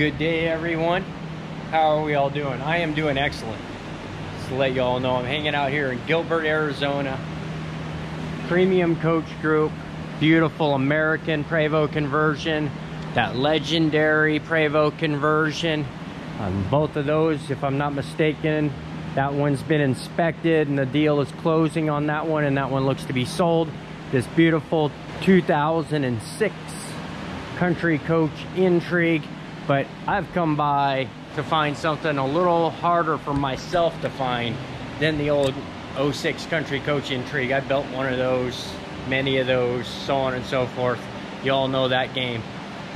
Good day, everyone. How are we all doing? I am doing excellent. Just to let you all know, I'm hanging out here in Gilbert, Arizona. Premium Coach Group, beautiful American Prevost conversion, that legendary Prevost conversion. Um, both of those, if I'm not mistaken, that one's been inspected and the deal is closing on that one and that one looks to be sold. This beautiful 2006 Country Coach Intrigue, but I've come by to find something a little harder for myself to find than the old 06 Country Coach Intrigue. I built one of those, many of those, so on and so forth. You all know that game.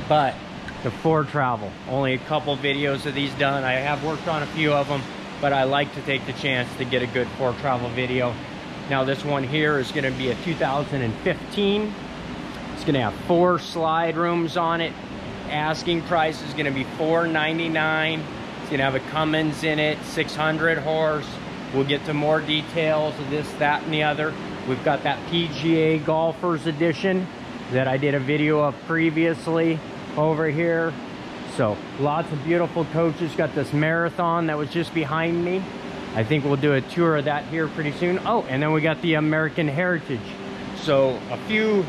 But the Foretravel, only a couple videos of these done. I have worked on a few of them but I like to take the chance to get a good Foretravel video. Now this one here is gonna be a 2015. It's gonna have four slide rooms on it. Asking price is gonna be 499. It's gonna have a Cummins in it, 600 horse. We'll get to more details of this, that, and the other. We've got that PGA Golfers Edition that I did a video of previously over here. So lots of beautiful coaches. Got this marathon that was just behind me. I think we'll do a tour of that here pretty soon. Oh, and then we got the American Heritage. So a few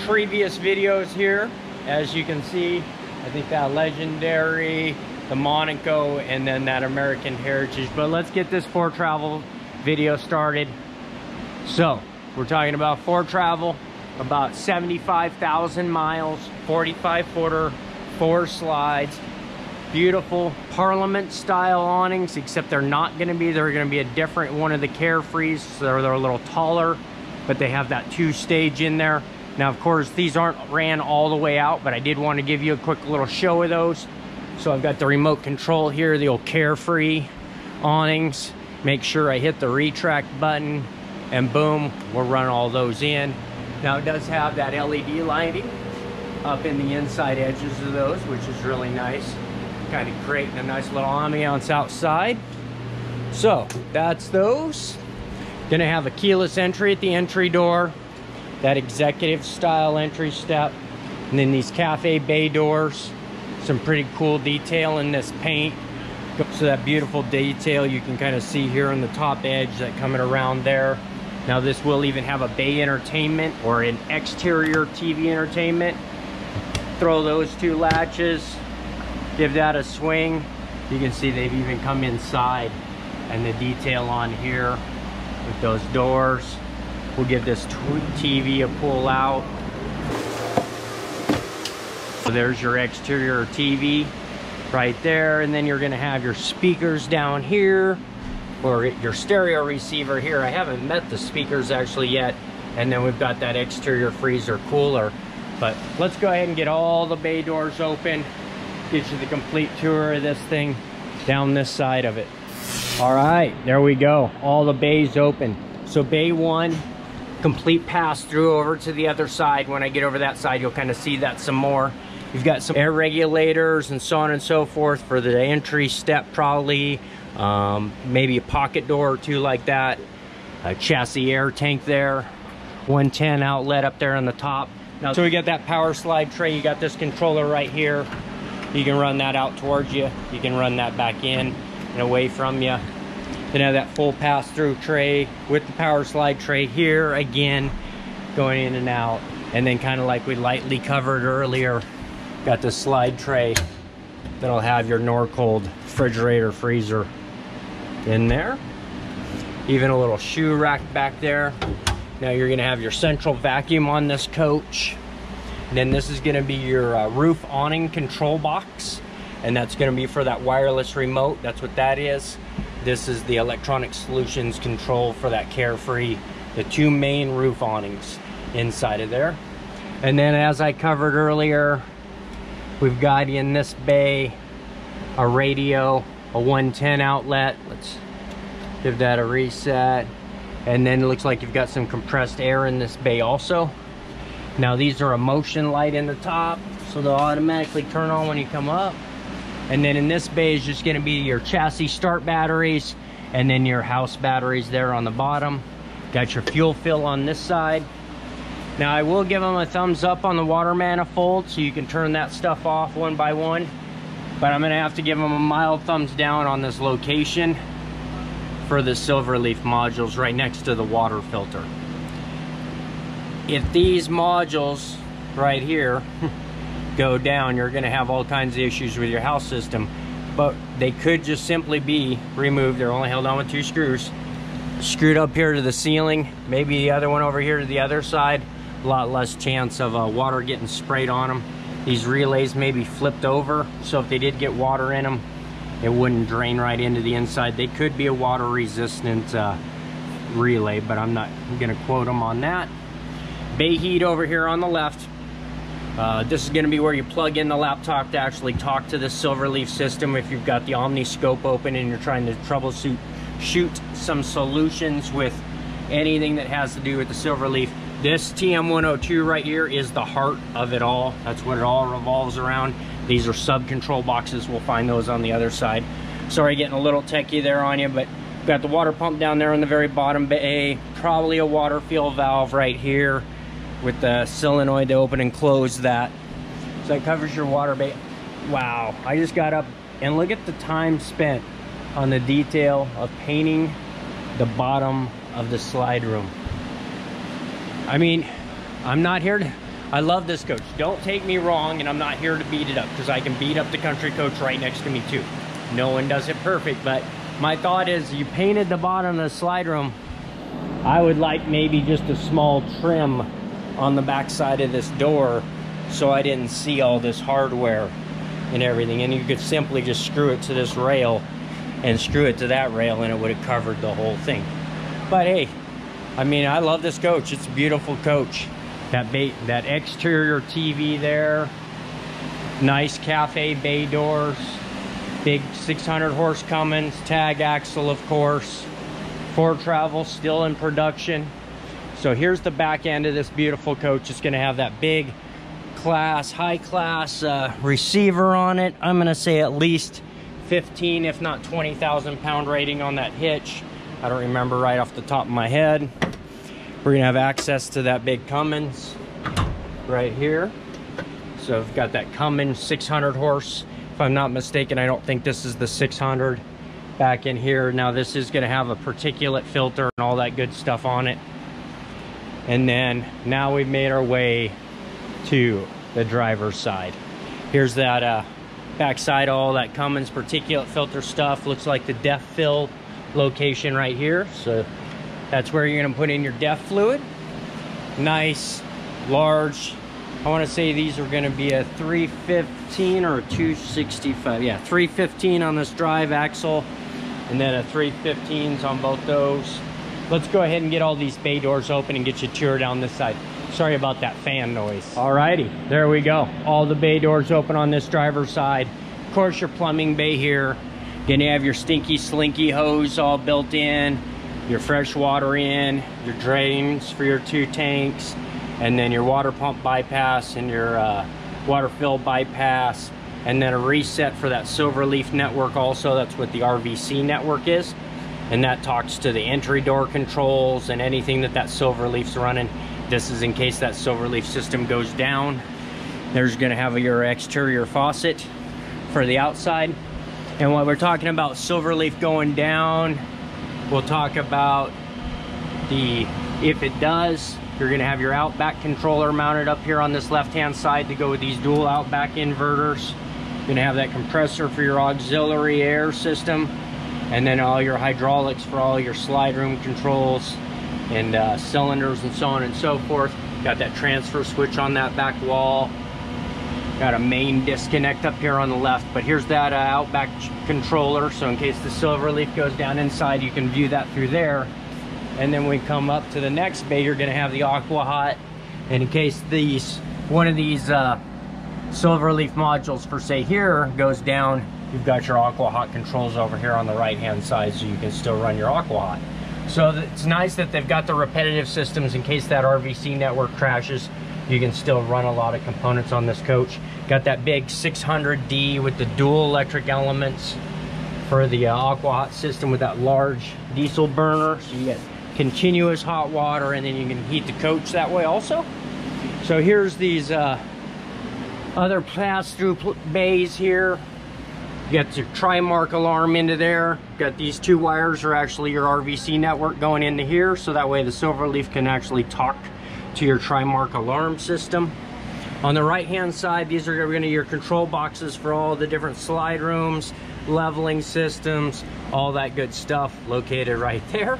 previous videos here. As you can see, I think that legendary, the Monaco, and then that American Heritage. But let's get this Foretravel video started. So we're talking about Foretravel, about 75,000 miles, 45 footer, four slides beautiful parliament style awnings except they're not going to be they're going to be a different one of the carefrees so they're, they're a little taller but they have that two stage in there now of course these aren't ran all the way out but i did want to give you a quick little show of those so i've got the remote control here the old carefree awnings make sure i hit the retract button and boom we'll run all those in now it does have that led lighting up in the inside edges of those, which is really nice. Kind of creating a nice little ambiance outside. So that's those. Gonna have a keyless entry at the entry door, that executive style entry step, and then these cafe bay doors. Some pretty cool detail in this paint. So that beautiful detail you can kind of see here on the top edge that coming around there. Now this will even have a bay entertainment or an exterior TV entertainment throw those two latches, give that a swing. You can see they've even come inside and the detail on here with those doors. We'll give this TV a pull out. So there's your exterior TV right there. And then you're gonna have your speakers down here or your stereo receiver here. I haven't met the speakers actually yet. And then we've got that exterior freezer cooler but let's go ahead and get all the bay doors open, get you the complete tour of this thing down this side of it. All right, there we go. All the bays open. So bay one, complete pass through over to the other side. When I get over that side, you'll kind of see that some more. You've got some air regulators and so on and so forth for the entry step probably. Um, maybe a pocket door or two like that. A chassis air tank there. 110 outlet up there on the top. Now, so we got that power slide tray. You got this controller right here. You can run that out towards you. You can run that back in and away from you. Then have that full pass-through tray with the power slide tray here again, going in and out. And then kind of like we lightly covered earlier, got the slide tray that'll have your Norcold refrigerator freezer in there. Even a little shoe rack back there. Now you're gonna have your central vacuum on this coach. And then this is gonna be your uh, roof awning control box. And that's gonna be for that wireless remote. That's what that is. This is the electronic solutions control for that Carefree. The two main roof awnings inside of there. And then as I covered earlier, we've got in this bay a radio, a 110 outlet. Let's give that a reset. And then it looks like you've got some compressed air in this bay also. Now these are a motion light in the top, so they'll automatically turn on when you come up. And then in this bay is just gonna be your chassis start batteries and then your house batteries there on the bottom. Got your fuel fill on this side. Now I will give them a thumbs up on the water manifold so you can turn that stuff off one by one. But I'm gonna have to give them a mild thumbs down on this location for the Silverleaf modules right next to the water filter. If these modules right here go down, you're gonna have all kinds of issues with your house system. But they could just simply be removed. They're only held on with two screws. Screwed up here to the ceiling, maybe the other one over here to the other side. A lot less chance of uh, water getting sprayed on them. These relays may be flipped over, so if they did get water in them, it wouldn't drain right into the inside. They could be a water resistant uh, relay, but I'm not gonna quote them on that. Bay heat over here on the left. Uh, this is gonna be where you plug in the laptop to actually talk to the Silverleaf system if you've got the Omniscope open and you're trying to troubleshoot shoot some solutions with anything that has to do with the Silverleaf. This TM102 right here is the heart of it all. That's what it all revolves around. These are sub control boxes. We'll find those on the other side. Sorry getting a little techie there on you, but got the water pump down there on the very bottom bay. Probably a water fill valve right here with the solenoid to open and close that. So that covers your water bay. Wow, I just got up and look at the time spent on the detail of painting the bottom of the slide room. I mean, I'm not here to, I love this coach. Don't take me wrong, and I'm not here to beat it up because I can beat up the country coach right next to me too. No one does it perfect, but my thought is you painted the bottom of the slide room. I would like maybe just a small trim on the back side of this door so I didn't see all this hardware and everything. And you could simply just screw it to this rail and screw it to that rail and it would have covered the whole thing. But hey, I mean, I love this coach. It's a beautiful coach. That bait, that exterior TV there, nice cafe bay doors, big 600 horse Cummins, tag axle, of course. Foretravel still in production. So here's the back end of this beautiful coach. It's gonna have that big class, high class uh, receiver on it. I'm gonna say at least 15, if not 20,000 pound rating on that hitch. I don't remember right off the top of my head. We're gonna have access to that big Cummins right here. So I've got that Cummins 600 horse. If I'm not mistaken, I don't think this is the 600 back in here. Now this is gonna have a particulate filter and all that good stuff on it. And then now we've made our way to the driver's side. Here's that uh, backside, all that Cummins particulate filter stuff. Looks like the DEF fill location right here. So that's where you're gonna put in your DEF fluid. Nice, large, I wanna say these are gonna be a 315 or a 265. Yeah, 315 on this drive axle and then a 315s on both those. Let's go ahead and get all these bay doors open and get you tour down this side. Sorry about that fan noise. Alrighty, there we go. All the bay doors open on this driver's side. Of course, your plumbing bay here. Gonna have your stinky slinky hose all built in, your fresh water in, your drains for your two tanks, and then your water pump bypass and your uh, water fill bypass, and then a reset for that Silverleaf network also. That's what the RVC network is. And that talks to the entry door controls and anything that that Silverleaf's running. This is in case that Silverleaf system goes down. There's gonna have your exterior faucet for the outside. And while we're talking about Silverleaf going down, we'll talk about the, if it does, you're gonna have your Outback controller mounted up here on this left-hand side to go with these dual Outback inverters. You're gonna have that compressor for your auxiliary air system, and then all your hydraulics for all your slide room controls, and uh, cylinders and so on and so forth. Got that transfer switch on that back wall. Got a main disconnect up here on the left, but here's that uh, Outback controller. So in case the Silverleaf goes down inside, you can view that through there. And then we come up to the next bay, you're gonna have the Aqua Hot. And in case these, one of these uh, Silverleaf modules for say here goes down, you've got your Aqua Hot controls over here on the right hand side so you can still run your Aqua Hot. So it's nice that they've got the repetitive systems in case that RVC network crashes. You can still run a lot of components on this coach. Got that big 600D with the dual electric elements for the uh, Aqua Hot system with that large diesel burner. So you get continuous hot water and then you can heat the coach that way also. So here's these uh, other pass-through bays here. You got your Trimark alarm into there. Got these two wires are actually your RVC network going into here, so that way the Silverleaf can actually talk to your Trimark alarm system. On the right hand side, these are going to be your control boxes for all the different slide rooms, leveling systems, all that good stuff located right there.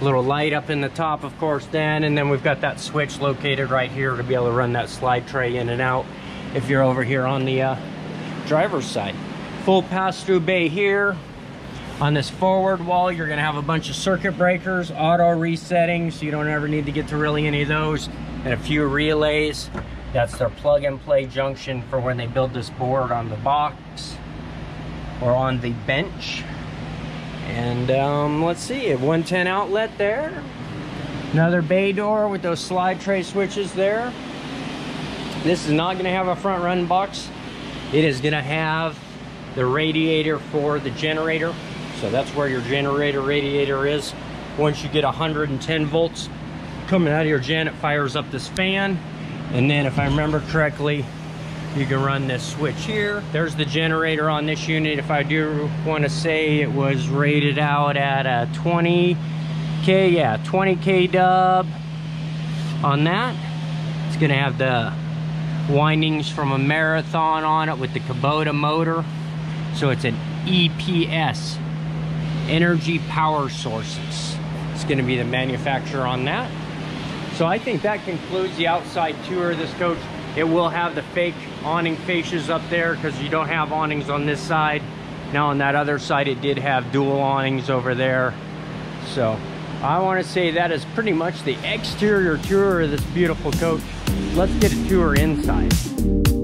Little light up in the top, of course, then, and then we've got that switch located right here to be able to run that slide tray in and out if you're over here on the uh, driver's side. Full pass-through bay here. On this forward wall, you're gonna have a bunch of circuit breakers, auto resetting, so you don't ever need to get to really any of those, and a few relays. That's their plug and play junction for when they build this board on the box or on the bench. And um, let's see, a 110 outlet there. Another bay door with those slide tray switches there. This is not gonna have a front run box. It is gonna have the radiator for the generator. So that's where your generator radiator is. Once you get 110 volts coming out of your gen, it fires up this fan. And then if I remember correctly, you can run this switch here. There's the generator on this unit. If I do want to say it was rated out at a 20K, yeah, 20K dub on that. It's gonna have the windings from a Marathon on it with the Kubota motor. So it's an EPS, Energy Power Sources. It's gonna be the manufacturer on that. So I think that concludes the outside tour of this coach. It will have the fake awning fascias up there because you don't have awnings on this side. Now on that other side, it did have dual awnings over there. So I want to say that is pretty much the exterior tour of this beautiful coach. Let's get a tour inside.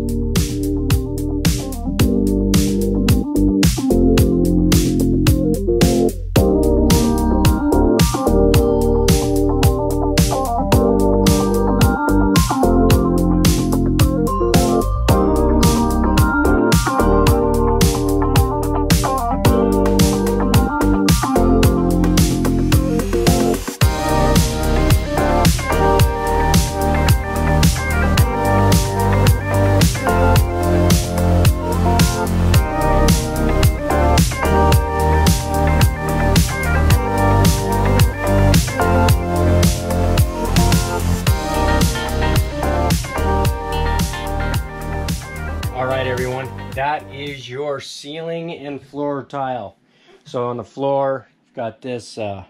Tile. So on the floor, you've got this uh,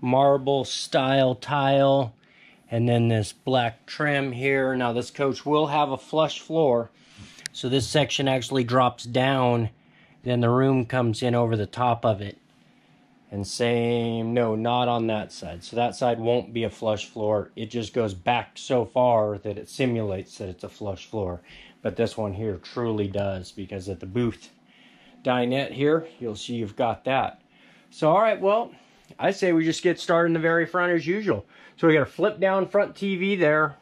marble style tile and then this black trim here. Now this coach will have a flush floor. So this section actually drops down. Then the room comes in over the top of it. And same, no, not on that side. So that side won't be a flush floor. It just goes back so far that it simulates that it's a flush floor. But this one here truly does because at the booth dinette here, you'll see you've got that. So, all right, well, I say we just get started in the very front as usual. So we got a flip down front TV there.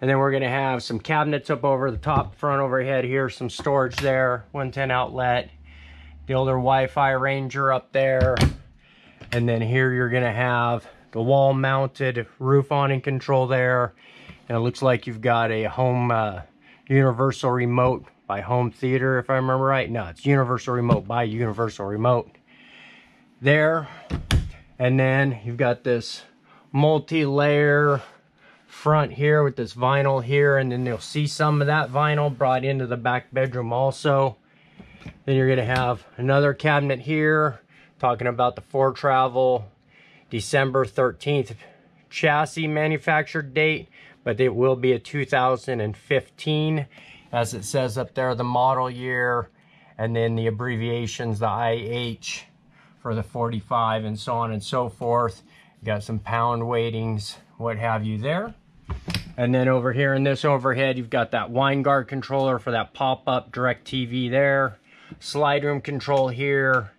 And then we're to have some cabinets up over the top front overhead here, some storage there, 110 outlet, the older Wi-Fi Ranger up there. And then here you're to have the wall mounted roof awning control there. And it looks like you've got a home uh, Universal Remote by Home Theater, if I remember right. No, it's Universal Remote by Universal Remote. There. And then you've got this multi-layer front here with this vinyl here. And then you'll see some of that vinyl brought into the back bedroom also. Then you're going to have another cabinet here talking about the Foretravel December 13th chassis manufactured date but it will be a 2015 as it says up there the model year and then the abbreviations the IH for the 45 and so on and so forth. You got some pound weightings what have you there. And then over here in this overhead you've got that Winegard controller for that pop-up direct TV there. Slide room control here.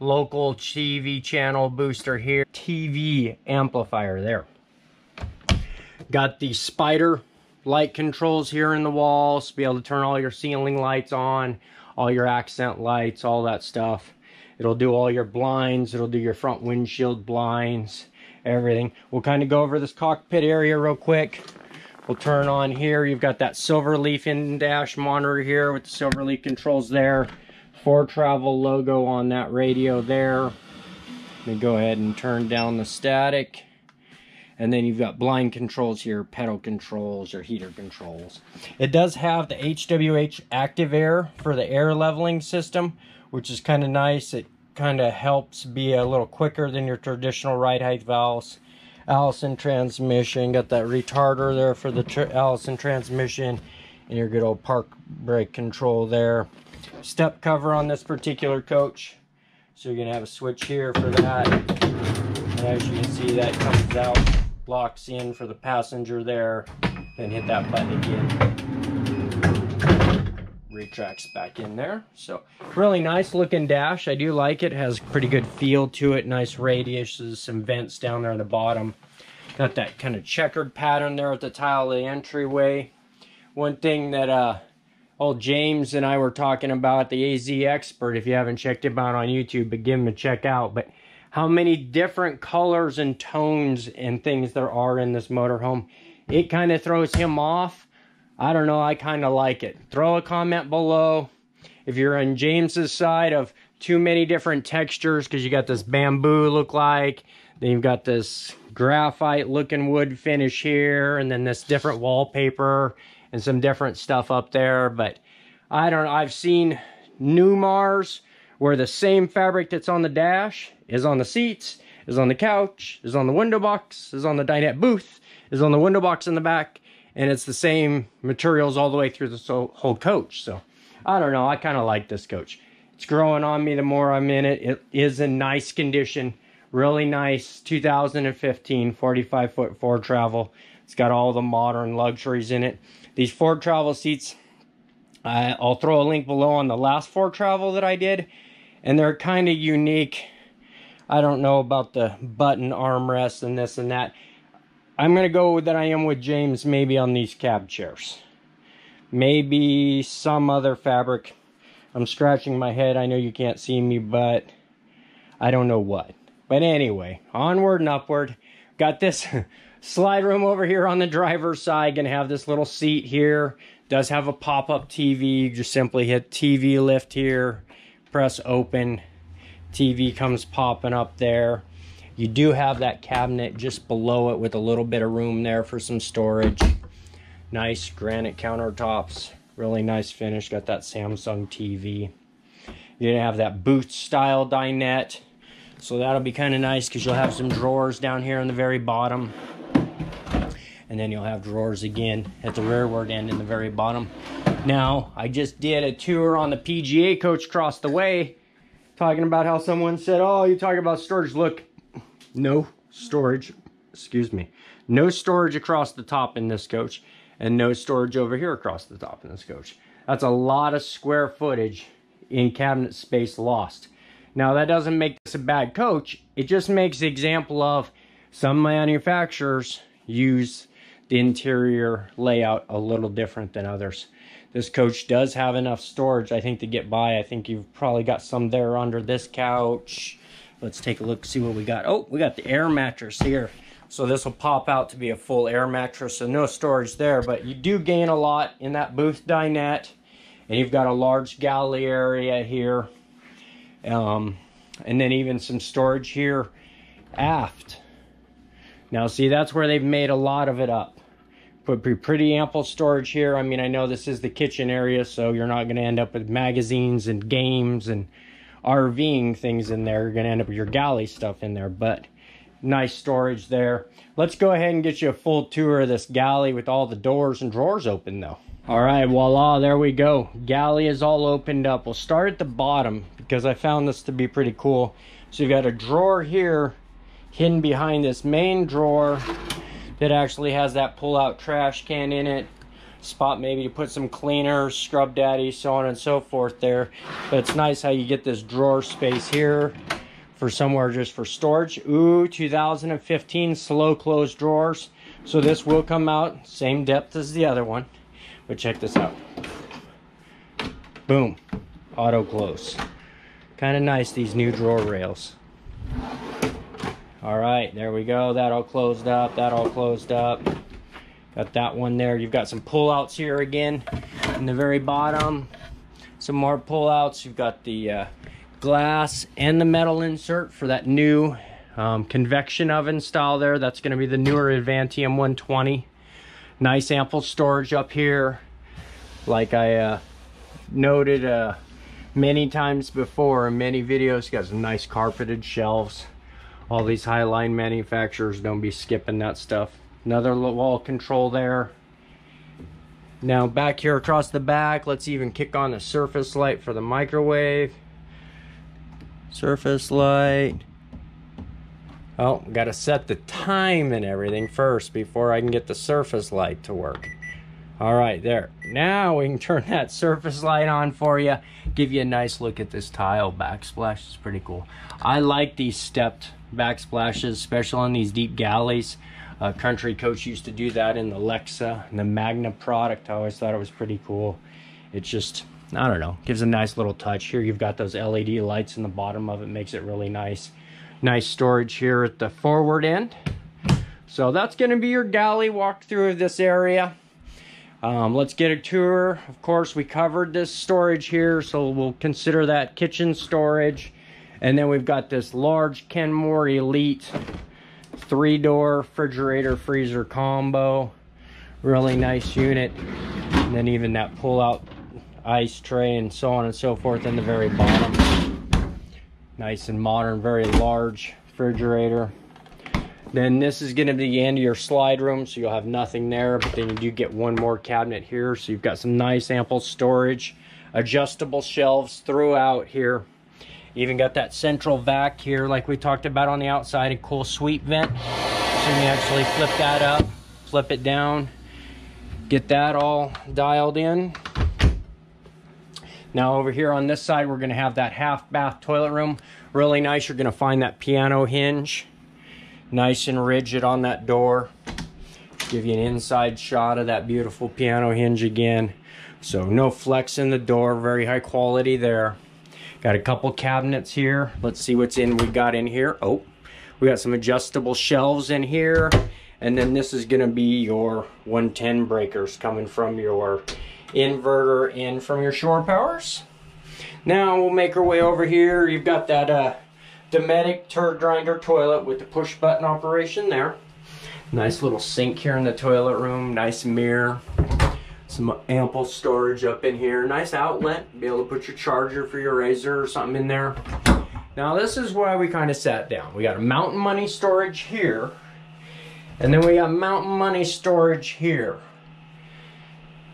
Local TV channel booster here. TV amplifier there. Got the Spyder light controls here in the walls be able to turn all your ceiling lights on, all your accent lights, all that stuff. It'll do all your blinds. It'll do your front windshield blinds, everything. We'll kind of go over this cockpit area real quick. We'll turn on here. You've got that Silverleaf in-dash monitor here with the Silverleaf controls there. Foretravel logo on that radio there. Let me go ahead and turn down the static. And then you've got blind controls here, pedal controls or heater controls. It does have the HWH Active Air for the air leveling system, which is kind of nice. It kind of helps be a little quicker than your traditional ride height valves. Allison transmission, got that retarder there for the tr Allison transmission, and your good old park brake control there. Step cover on this particular coach. So you're gonna have a switch here for that. And as you can see, that comes out locks in for the passenger there, then hit that button again. Retracts back in there. So really nice looking dash. I do like it. Has pretty good feel to it. Nice radiuses, some vents down there on the bottom. Got that kind of checkered pattern there at the tile of the entryway. One thing that uh, old James and I were talking about, the AZ Expert, if you haven't checked him out on YouTube, but give him a check out. But how many different colors and tones and things there are in this motorhome. It kind of throws him off. I don't know, I kind of like it. Throw a comment below if you're on James's side of too many different textures because you got this bamboo look like, then you've got this graphite looking wood finish here, and then this different wallpaper and some different stuff up there. But I don't know, I've seen Newmars where the same fabric that's on the dash is on the seats, is on the couch, is on the window box, is on the dinette booth, is on the window box in the back, and it's the same materials all the way through the whole coach. So I don't know, I kind of like this coach. It's growing on me the more I'm in it. It is in nice condition, really nice 2015 45 foot Foretravel. It's got all the modern luxuries in it. These Foretravel seats, I'll throw a link below on the last Foretravel that I did and they're kind of unique. I don't know about the button armrest and this and that. I'm going to go that I am with James maybe on these cab chairs. Maybe some other fabric. I'm scratching my head. I know you can't see me, but I don't know what. But anyway, onward and upward. Got this slide room over here on the driver's side. Gonna have this little seat here. Does have a pop-up TV. You just simply hit TV lift here press open TV comes popping up there. You do have that cabinet just below it with a little bit of room there for some storage. Nice granite countertops really nice finish got that Samsung TV you're gonna have that booth style dinette. So that'll be kind of nice because you'll have some drawers down here on the very bottom and then you'll have drawers again at the rearward end in the very bottom now, I just did a tour on the PGA coach across the way, talking about how someone said, oh, you talking about storage. Look, no storage, excuse me, no storage across the top in this coach, and no storage over here across the top in this coach. That's a lot of square footage in cabinet space lost. Now, that doesn't make this a bad coach. It just makes the example of some manufacturers use the interior layout a little different than others. This coach does have enough storage, I think, to get by. I think you've probably got some there under this couch. Let's take a look, see what we got. Oh, we got the air mattress here. So this will pop out to be a full air mattress, so no storage there, but you do gain a lot in that booth dinette. And you've got a large galley area here. Um, and then even some storage here aft. Now see, that's where they've made a lot of it up put pretty ample storage here. I mean, I know this is the kitchen area, so you're not going to end up with magazines and games and RVing things in there. You're going to end up with your galley stuff in there, but nice storage there. Let's go ahead and get you a full tour of this galley with all the doors and drawers open though. All right, voila, there we go. Galley is all opened up. We'll start at the bottom because I found this to be pretty cool. So you've got a drawer here hidden behind this main drawer that actually has that pull-out trash can in it. Spot maybe to put some cleaner scrub daddy so on and so forth there. But it's nice how you get this drawer space here for somewhere just for storage. Ooh 2015 slow close drawers. So this will come out same depth as the other one. But check this out. Boom. Auto close. Kind of nice these new drawer rails all right, there we go. That all closed up. That all closed up. Got that one there. You've got some pullouts here again in the very bottom. some more pullouts. You've got the uh, glass and the metal insert for that new um, convection oven style there. That's going to be the newer Advantium 120. Nice ample storage up here. Like I uh, noted uh, many times before in many videos, got some nice carpeted shelves. All these Highline manufacturers don't be skipping that stuff. Another wall control there. Now back here across the back, let's even kick on the surface light for the microwave. Surface light. Oh, got to set the time and everything first before I can get the surface light to work. All right, there. Now we can turn that surface light on for you. Give you a nice look at this tile backsplash. It's pretty cool. I like these stepped backsplashes, especially on these deep galleys. Uh, Country Coach used to do that in the Lexa and the Magna product. I always thought it was pretty cool. It just, I don't know, gives a nice little touch. Here you've got those LED lights in the bottom of it, makes it really nice. Nice storage here at the forward end. So that's going to be your galley walkthrough of this area. Um, let's get a tour. Of course, we covered this storage here, so we'll consider that kitchen storage. And then we've got this large Kenmore Elite three-door refrigerator freezer combo. Really nice unit. And then even that pull-out ice tray and so on and so forth in the very bottom. Nice and modern, very large refrigerator. Then this is going to be the end of your slide room, so you'll have nothing there, but then you do get one more cabinet here, so you've got some nice ample storage, adjustable shelves throughout here. Even got that central vac here, like we talked about on the outside, a cool sweep vent. So you actually flip that up, flip it down, get that all dialed in. Now over here on this side, we're gonna have that half bath toilet room. Really nice, you're gonna find that piano hinge nice and rigid on that door. Give you an inside shot of that beautiful piano hinge again. So no flex in the door, very high quality there. Got a couple cabinets here. Let's see what's in we got in here. Oh, we got some adjustable shelves in here. And then this is gonna be your 110 breakers coming from your inverter in from your shore powers. Now we'll make our way over here. You've got that uh, Dometic turd grinder toilet with the push button operation there. Nice little sink here in the toilet room, nice mirror. Some ample storage up in here. Nice outlet, be able to put your charger for your razor or something in there. Now this is why we kind of sat down. We got a mountain money storage here. And then we got mountain money storage here.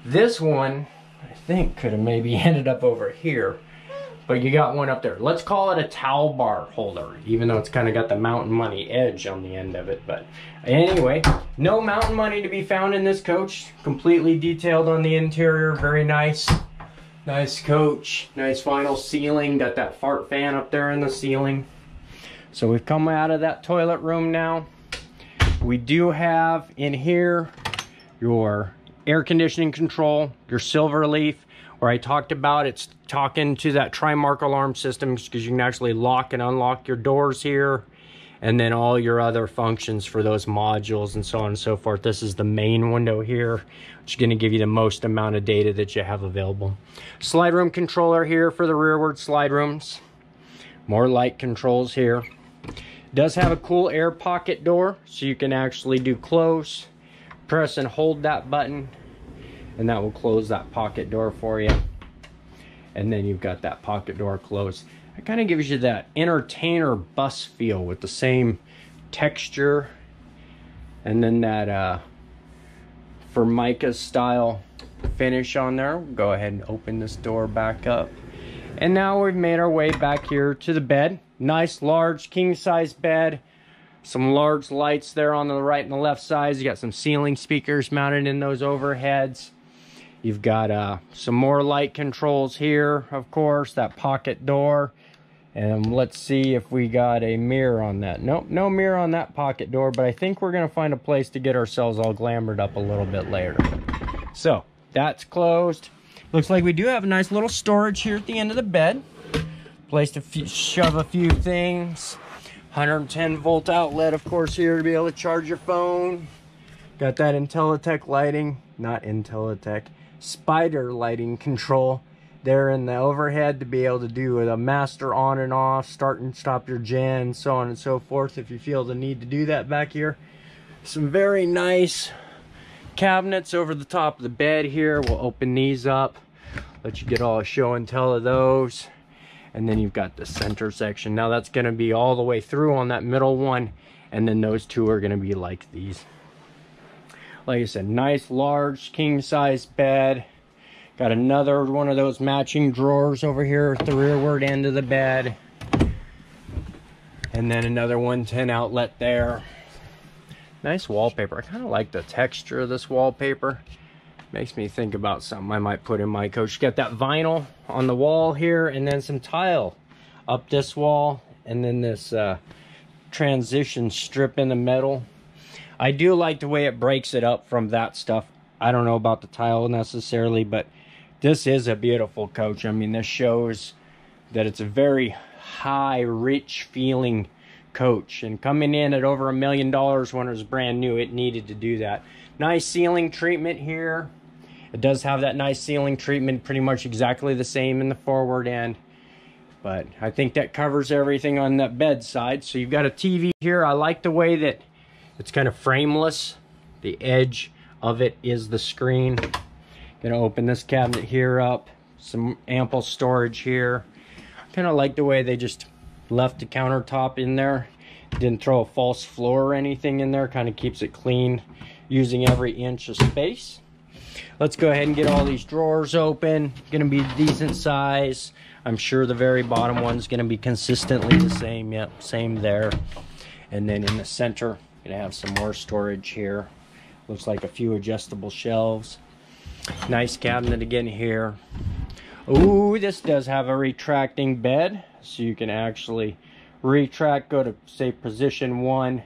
This one, I think, could have maybe ended up over here but you got one up there. Let's call it a towel bar holder, even though it's kind of got the mountain money edge on the end of it. But anyway, no mountain money to be found in this coach. Completely detailed on the interior, very nice. Nice coach, nice vinyl ceiling, got that fart fan up there in the ceiling. So we've come out of that toilet room now. We do have in here your air conditioning control, your Silverleaf, where I talked about it's talking to that Trimark alarm system because you can actually lock and unlock your doors here and then all your other functions for those modules and so on and so forth. This is the main window here, which is going to give you the most amount of data that you have available. Slide room controller here for the rearward slide rooms. More light controls here. Does have a cool air pocket door, so you can actually do close, press and hold that button, and that will close that pocket door for you. And then you've got that pocket door closed. It kind of gives you that entertainer bus feel with the same texture. And then that uh formica style finish on there. Go ahead and open this door back up. And now we've made our way back here to the bed. Nice large king size bed. Some large lights there on the right and the left sides. You got some ceiling speakers mounted in those overheads You've got uh, some more light controls here, of course, that pocket door. And let's see if we got a mirror on that. Nope, no mirror on that pocket door, but I think we're gonna find a place to get ourselves all glamored up a little bit later. So, that's closed. Looks like we do have a nice little storage here at the end of the bed. Place to shove a few things. 110 volt outlet, of course, here to be able to charge your phone. Got that Intellitec lighting, not Intellitec Spyder lighting control there in the overhead to be able to do a master on and off, start and stop your gen, so on and so forth if you feel the need to do that back here. Some very nice cabinets over the top of the bed here. We'll open these up, let you get all a show and tell of those. And then you've got the center section. Now that's gonna be all the way through on that middle one. And then those two are gonna be like these. Like I said, nice large king size bed Got another one of those matching drawers over here at the rearward end of the bed. And then another 110 outlet there. Nice wallpaper. I kind of like the texture of this wallpaper. Makes me think about something I might put in my coach. Got that vinyl on the wall here and then some tile up this wall. And then this uh, transition strip in the metal. I do like the way it breaks it up from that stuff. I don't know about the tile necessarily, but this is a beautiful coach. I mean, this shows that it's a very high, rich feeling coach. And coming in at over a million dollars when it was brand new, it needed to do that. Nice ceiling treatment here. It does have that nice ceiling treatment, pretty much exactly the same in the forward end. But I think that covers everything on that bed side. So you've got a TV here. I like the way that it's kind of frameless. The edge of it is the screen. Gonna open this cabinet here up. Some ample storage here. Kind of like the way they just left the countertop in there. Didn't throw a false floor or anything in there. Kind of keeps it clean using every inch of space. Let's go ahead and get all these drawers open. Gonna be decent size. I'm sure the very bottom one's gonna be consistently the same. Yep, same there. And then in the center, gonna have some more storage here. Looks like a few adjustable shelves. Nice cabinet again here. Ooh, this does have a retracting bed. So you can actually retract, go to say position one,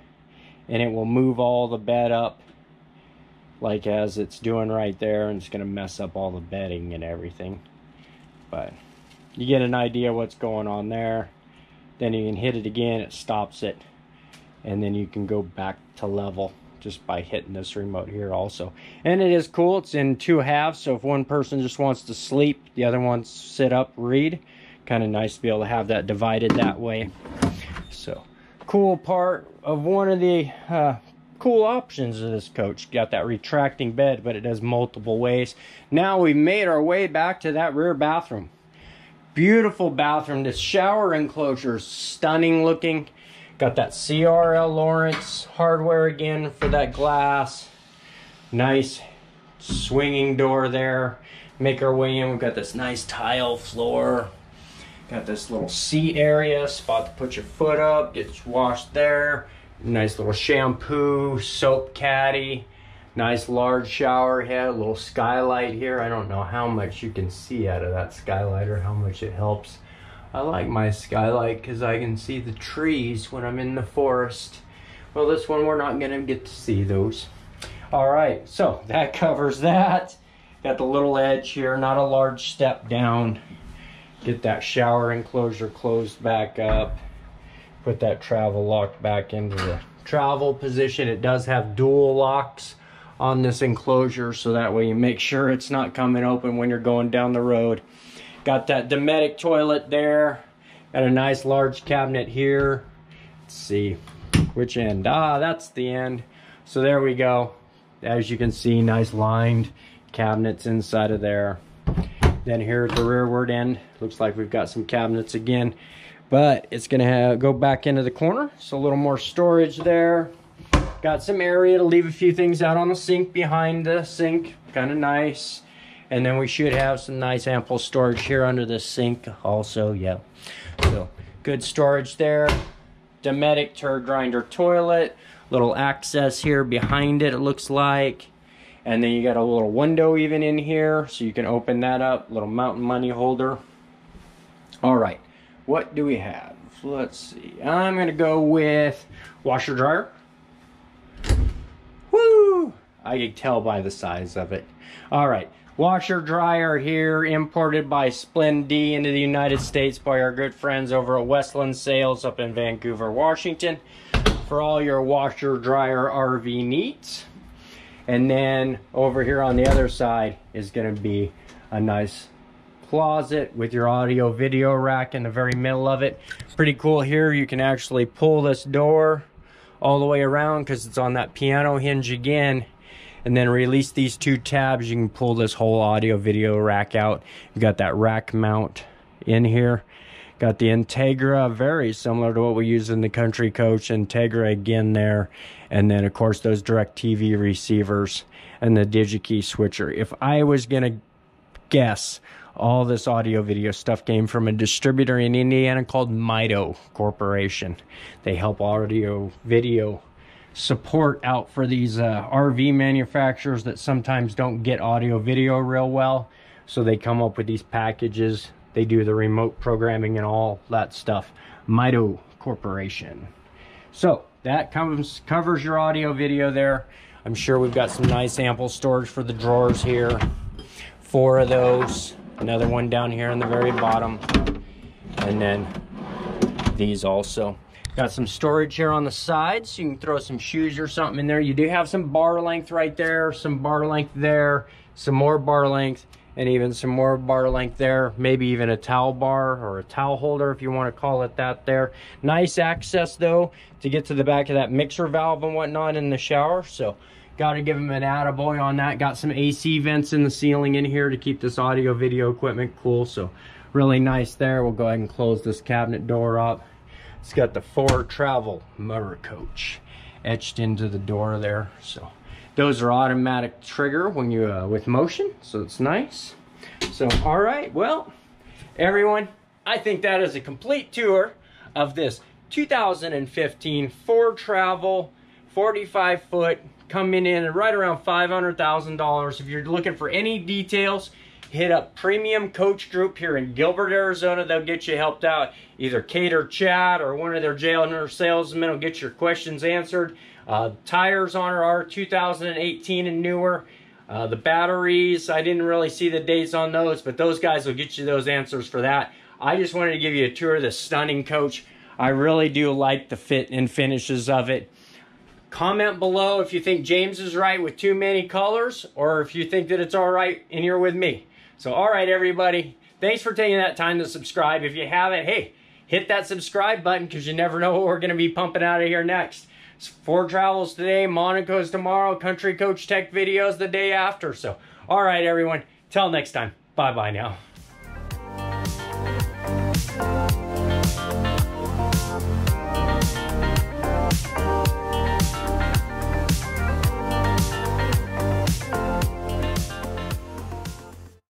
and it will move all the bed up like as it's doing right there. And it's going to mess up all the bedding and everything. But you get an idea what's going on there. Then you can hit it again, it stops it. And then you can go back to level just by hitting this remote here also. And it is cool. It's in two halves, so if one person just wants to sleep, the other one sit up, read. Kind of nice to be able to have that divided that way. So, cool part of one of the uh, cool options of this coach. Got that retracting bed, but it does multiple ways. Now we made our way back to that rear bathroom. Beautiful bathroom. This shower enclosure is stunning looking. Got that CRL Laurence hardware again for that glass. Nice swinging door there. Make our way in. We've got this nice tile floor. Got this little seat area, spot to put your foot up, gets washed there. Nice little shampoo, soap caddy. Nice large shower head, little skylight here. I don't know how much you can see out of that skylight or how much it helps I like my skylight because I can see the trees when I'm in the forest. Well, this one we're not going to get to see those. All right, so that covers that. Got the little edge here, not a large step down. Get that shower enclosure closed back up. Put that travel lock back into the travel position. It does have dual locks on this enclosure, so that way you make sure it's not coming open when you're going down the road. Got that Dometic toilet there. Got a nice large cabinet here. Let's see which end. Ah, that's the end. So there we go. As you can see, nice lined cabinets inside of there. Then here at the rearward end, looks like we've got some cabinets again, but it's gonna have, go back into the corner. So a little more storage there. Got some area to leave a few things out on the sink behind the sink, kind of nice. And then we should have some nice ample storage here under the sink also, yeah. So good storage there. Dometic turd grinder toilet. Little access here behind it, it looks like. And then you got a little window even in here, so you can open that up. Little mountain money holder. All right, what do we have? Let's see. I'm gonna go with washer dryer. Woo! I can tell by the size of it. All right, washer dryer here imported by Splendee into the United States by our good friends over at Westland Sales up in Vancouver, Washington for all your washer dryer RV needs. And then over here on the other side is going to be a nice closet with your audio video rack in the very middle of it. Pretty cool here. You can actually pull this door all the way around because it's on that piano hinge again and then release these two tabs. You can pull this whole audio video rack out. You got that rack mount in here. Got the integra very similar to what we use in the country coach. Integra again there. And then of course those direct tv receivers and the digikey switcher. If i was gonna guess all this audio video stuff came from a distributor in indiana called mito corporation. They help audio video support out for these uh, RV manufacturers that sometimes don't get audio video real well. So they come up with these packages. They do the remote programming and all that stuff. Mito Corporation. So that comes covers your audio video there. I'm sure we've got some nice ample storage for the drawers here. Four of those. Another one down here in the very bottom. And then these also. Got some storage here on the sides. So you can throw some shoes or something in there. You do have some bar length right there, some bar length there, some more bar length, and even some more bar length there. Maybe even a towel bar or a towel holder if you want to call it that there. Nice access though to get to the back of that mixer valve and whatnot in the shower. So got to give them an attaboy on that. Got some AC vents in the ceiling in here to keep this audio video equipment cool. So really nice there. We'll go ahead and close this cabinet door up. It's got the Foretravel motor coach etched into the door there. So those are automatic trigger when you uh, with motion. So it's nice. So all right, well, everyone, I think that is a complete tour of this 2015 Foretravel 45 foot coming in at right around $500,000. If you're looking for any details, hit up Premium Coach Group here in Gilbert, Arizona. They'll get you helped out. Either Kate or Chad or one of their jail salesmen will get your questions answered. Uh, tires on her are 2018 and newer. Uh, the batteries, I didn't really see the dates on those, but those guys will get you those answers for that. I just wanted to give you a tour of the stunning coach. I really do like the fit and finishes of it. Comment below if you think James is right with too many colors or if you think that it's all right and you're with me. So, all right, everybody. Thanks for taking that time to subscribe. If you haven't, hey, hit that subscribe button because you never know what we're going to be pumping out of here next. It's Foretravels today, Monaco's tomorrow, Country Coach Tech videos the day after. So, all right, everyone. Till next time. Bye-bye now.